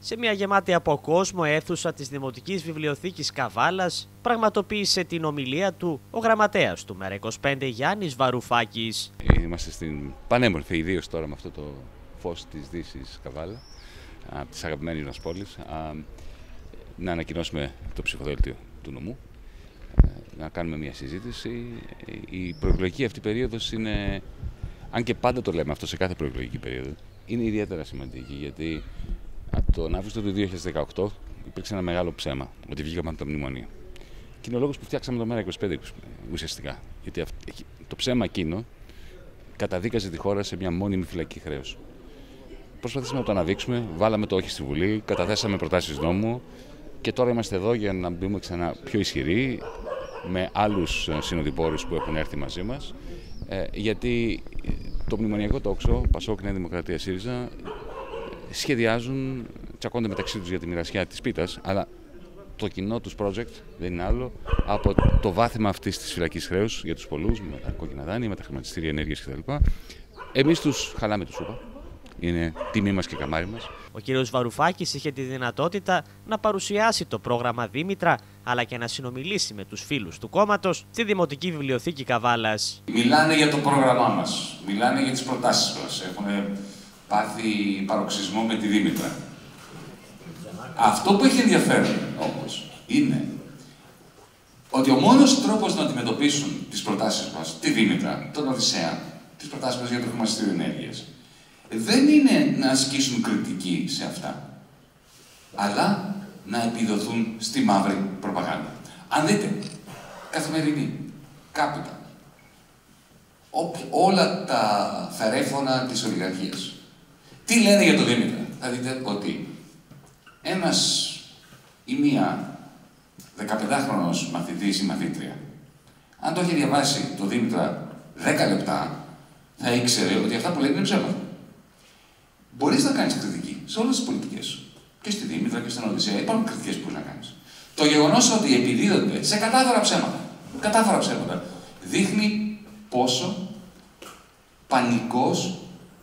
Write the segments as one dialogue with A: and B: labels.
A: σε μια γεμάτη από κόσμο αίθουσα της Δημοτικής Βιβλιοθήκης Καβάλας πραγματοποίησε την ομιλία του ο γραμματέας του ΜΕΡΑ25 Γιάννης Βαρουφάκης.
B: Είμαστε στην πανέμορφη, ιδίως τώρα με αυτό το φως της Δύσης Καβάλα, από τις αγαπημένες μας πόλεις, να ανακοινώσουμε το ψηφοδέλτιο του νομού, να κάνουμε μια συζήτηση. Η προεκλογική αυτή περίοδος είναι, αν και πάντα το λέμε αυτό σε κάθε προεκλογική περίοδο, είναι ιδιαίτερα σημαντική γιατί από τον Αύγουστο του 2018 υπήρξε ένα μεγάλο ψέμα ότι βγήκαμε από τα μνημονία. Και είναι ο λόγος που φτιάξαμε το ΜΕΡΑ25 ουσιαστικά. Γιατί το ψέμα εκείνο καταδίκαζε τη χώρα σε μια μόνιμη φυλακή χρέωση. Προσπαθήσαμε να το αναδείξουμε, βάλαμε το όχι στη Βουλή, καταθέσαμε προτάσεις νόμου και τώρα είμαστε εδώ για να μπούμε ξανά πιο ισχυροί με άλλους συνοδοιπόρους που έχουν έρθει μαζί μας. Ε, γιατί το μνημονιακό τόξο, Πασόκ, Νέα Δημοκρατία, ΣΥΡΙΖΑ, σχεδιάζουν, τσακώνται μεταξύ τους για τη μοιρασιά της πίτας, αλλά το κοινό τους project δεν είναι άλλο από το βάθημα αυτής της φυλακής χρέους για τους πολλούς, με τα κόκκινα δάνεια, με τα χρηματιστήρια ενέργειας κτλ. Εμείς τους χαλάμε του σούπα. Είναι τιμή μας και καμάρι μας.
A: Ο κύριος Βαρουφάκης είχε τη δυνατότητα να παρουσιάσει το πρόγραμμα Δήμητρα, αλλά και να συνομιλήσει με τους φίλους του κόμματος στη Δημοτική Βιβλιοθήκη Καβάλας.
C: Μιλάνε για το πρόγραμμά μας, μιλάνε για τις προτάσεις μας. Έχουν πάθει παροξισμό με τη Δήμητρα. Αυτό που έχει ενδιαφέρον όμως είναι ότι ο μόνος τρόπος να αντιμετωπίσουν τις προτάσεις μας, τη Δήμητρα, τον Οδυσσέα, τις προτάσεις μας για το χρηματιστήριο ενέργειας, δεν είναι να ασκήσουν κριτική σε αυτά, αλλά να επιδοθούν στη μαύρη προπαγάνδα. Αν δείτε, καθημερινή, κάπιτα, όλα τα φερέφωνα της ολιγαρχίας, τι λένε για το Δήμητρα; Θα δείτε ότι ένας ή μία 15χρονος μαθητής ή μαθήτρια, αν το έχει διαβάσει το Δήμητρα 10 λεπτά, θα ήξερε ότι αυτά που λέει είναι ψέματα. Μπορείς να κάνεις κριτική σε όλες τις πολιτικές. Και στη Δήμητρα και στην Οδυσσέα υπάρχουν κριτικές που μπορείς να κάνεις. Το γεγονός ότι επιδίδονται σε κατάφορα ψέματα, κατάφορα ψέματα, δείχνει πόσο πανικός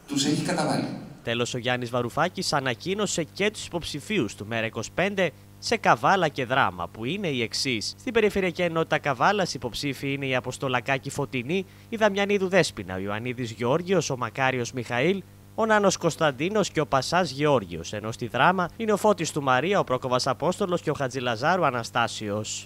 C: τους έχει καταβάλει.
A: Τέλος, ο Γιάννης Βαρουφάκης ανακοίνωσε και τους υποψηφίους του ΜΕΡΑ25 σε Καβάλα και Δράμα, που είναι οι εξής. Στην Περιφερειακή Ενότητα Καβάλας, υποψήφοι είναι η Αποστολακάκη Φωτεινή, η Δαμιανίδου Δέσπινα, ο Ιωαννίδης Γεώργιος, ο Μακάριος Μιχαήλ, ο Νάνος Κωνσταντίνος και ο Πασάς Γεώργιος, ενώ στη Δράμα είναι ο Φώτης του Μαρία, ο Πρόκοβας Απόστολος και ο Χατζηλαζάρου Αναστάσιος.